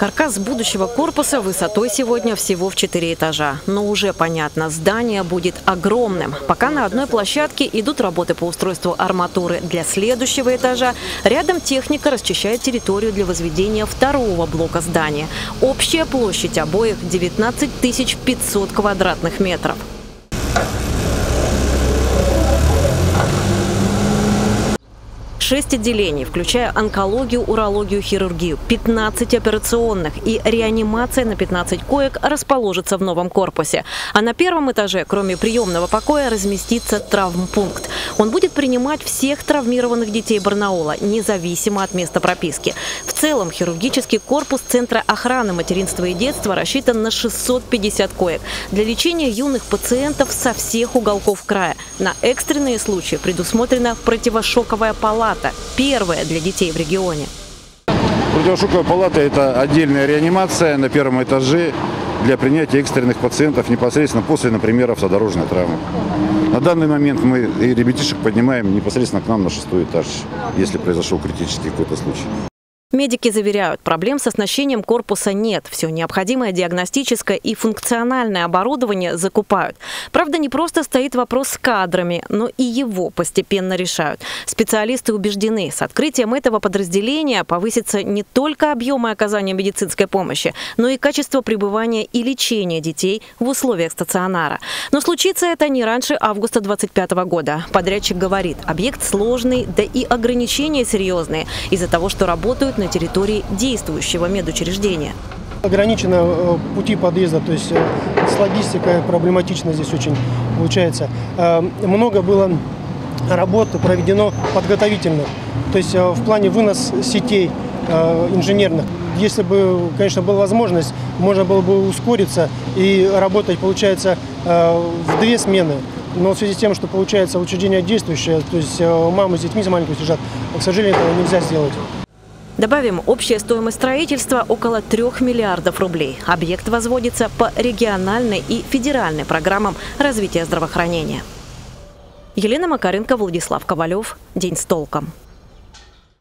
Каркас будущего корпуса высотой сегодня всего в 4 этажа. Но уже понятно, здание будет огромным. Пока на одной площадке идут работы по устройству арматуры для следующего этажа, рядом техника расчищает территорию для возведения второго блока здания. Общая площадь обоих 19 500 квадратных метров. Шесть отделений, включая онкологию, урологию, хирургию, 15 операционных и реанимация на 15 коек расположится в новом корпусе. А на первом этаже, кроме приемного покоя, разместится травмпункт. Он будет принимать всех травмированных детей Барнаула, независимо от места прописки. В целом, хирургический корпус Центра охраны материнства и детства рассчитан на 650 коек для лечения юных пациентов со всех уголков края. На экстренные случаи предусмотрена противошоковая палата палата, первая для детей в регионе. Противошоковая палата – это отдельная реанимация на первом этаже для принятия экстренных пациентов непосредственно после, например, автодорожной травмы. На данный момент мы и ребятишек поднимаем непосредственно к нам на шестой этаж, если произошел критический какой-то случай. Медики заверяют, проблем с оснащением корпуса нет. Все необходимое диагностическое и функциональное оборудование закупают. Правда, не просто стоит вопрос с кадрами, но и его постепенно решают. Специалисты убеждены, с открытием этого подразделения повысится не только объемы оказания медицинской помощи, но и качество пребывания и лечения детей в условиях стационара. Но случится это не раньше августа 2025 года. Подрядчик говорит, объект сложный, да и ограничения серьезные из-за того, что работают на территории действующего медучреждения. Ограничено э, пути подъезда, то есть э, с логистикой проблематично здесь очень получается. Э, много было работ проведено подготовительных, то есть в плане вынос сетей инженерных. Если бы, конечно, была возможность, можно было бы ускориться и работать, получается, в две смены. Но в связи с тем, что получается учреждение действующее, то есть мамы с детьми маленькими сидят, к сожалению, этого нельзя сделать. Добавим, общая стоимость строительства около 3 миллиардов рублей. Объект возводится по региональной и федеральной программам развития здравоохранения. Елена Макаренко, Владислав Ковалев. День с толком.